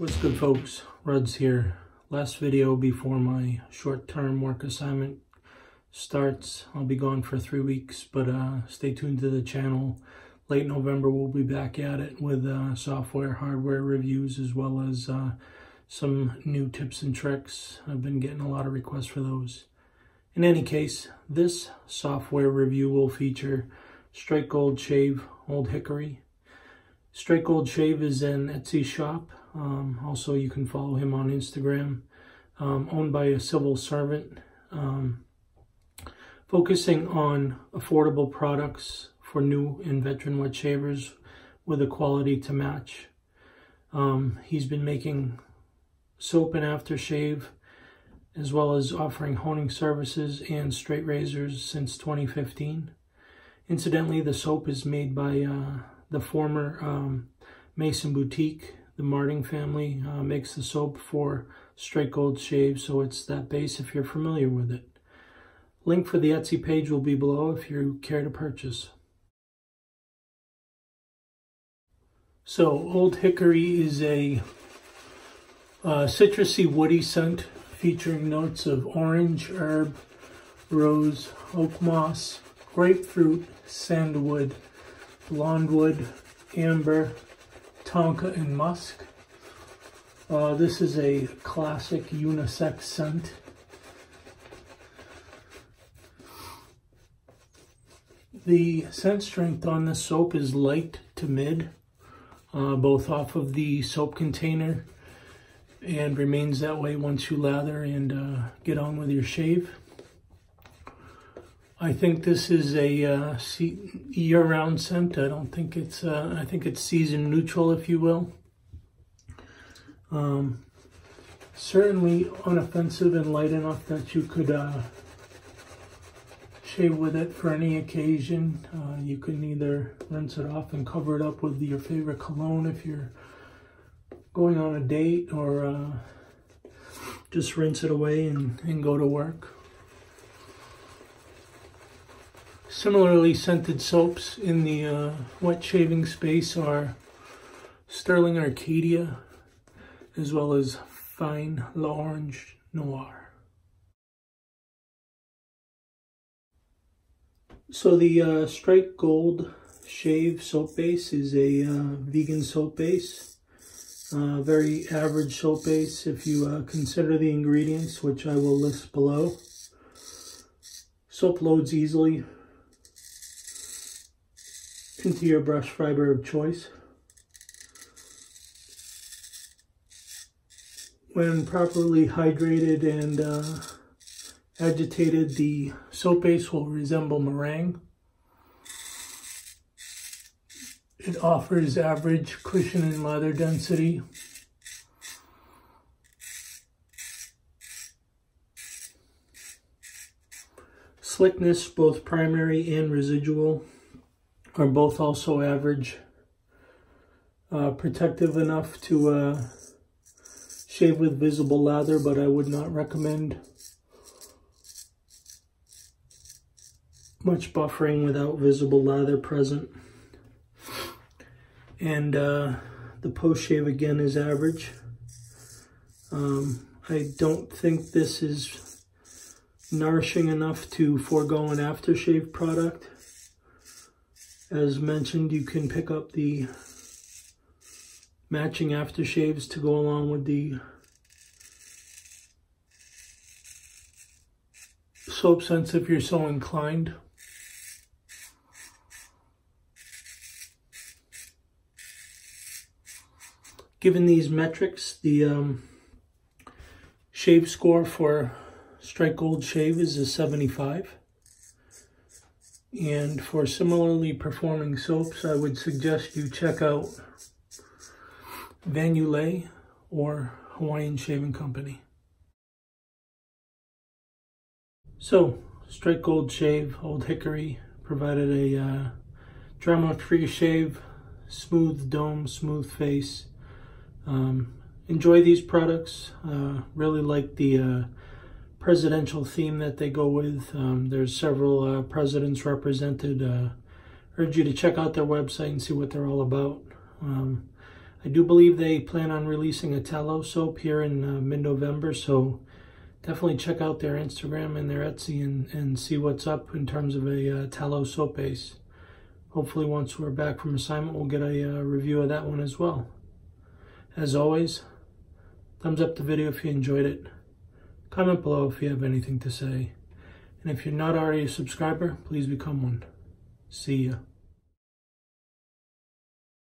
What's good folks? Ruds here. Last video before my short-term work assignment starts. I'll be gone for three weeks, but uh, stay tuned to the channel. Late November, we'll be back at it with uh, software, hardware reviews, as well as uh, some new tips and tricks. I've been getting a lot of requests for those. In any case, this software review will feature Strike Gold Shave Old Hickory. Strike Gold Shave is an Etsy shop. Um, also, you can follow him on Instagram. Um, owned by a civil servant. Um, focusing on affordable products for new and veteran wet shavers with a quality to match. Um, he's been making soap and aftershave as well as offering honing services and straight razors since 2015. Incidentally, the soap is made by uh, the former um, Mason Boutique. The Marting family uh, makes the soap for Strike Gold Shave, so it's that base if you're familiar with it. Link for the Etsy page will be below if you care to purchase. So, Old Hickory is a uh, citrusy woody scent featuring notes of orange, herb, rose, oak moss, grapefruit, sandalwood, blondewood, amber, tonka, and musk. Uh, this is a classic unisex scent. The scent strength on this soap is light to mid, uh, both off of the soap container and remains that way once you lather and uh, get on with your shave. I think this is a uh, year-round scent. I don't think it's, uh, I think it's season neutral, if you will. Um, certainly unoffensive and light enough that you could uh, shave with it for any occasion. Uh, you can either rinse it off and cover it up with your favorite cologne if you're going on a date or uh, just rinse it away and, and go to work. Similarly scented soaps in the uh, wet shaving space are Stirling Arkadia as well as Fine L'Orange Noir. So the uh, Strike Gold Shave soap base is a uh, vegan soap base. Uh, very average soap base if you uh, consider the ingredients, which I will list below. Soap loads easily into your brush fiber of choice. When properly hydrated and uh, agitated, the soap base will resemble meringue. It offers average cushion and lather density. Slickness, both primary and residual, are both also average. Uh, protective enough to uh, shave with visible lather, but I would not recommend much buffering without visible lather present. And uh, the post shave again is average. Um, I don't think this is nourishing enough to forego an aftershave product. As mentioned, you can pick up the matching aftershaves to go along with the soap scents if you're so inclined. Given these metrics, the um, shave score for Strike Gold Shave is a 75. And for similarly performing soaps, I would suggest you check out Vanulet or Hawaiian Shaving Company. So, Strike Gold Shave, Old Hickory, provided a uh, drama-free shave, smooth dome, smooth face, um, enjoy these products. Uh, really like the uh, presidential theme that they go with. Um, there's several uh, presidents represented. Uh, urge you to check out their website and see what they're all about. Um, I do believe they plan on releasing a tallow soap here in uh, mid-November, so definitely check out their Instagram and their Etsy and, and see what's up in terms of a uh, tallow soap base. Hopefully once we're back from assignment, we'll get a uh, review of that one as well. As always, thumbs up the video if you enjoyed it. Comment below if you have anything to say. And if you're not already a subscriber, please become one. See ya.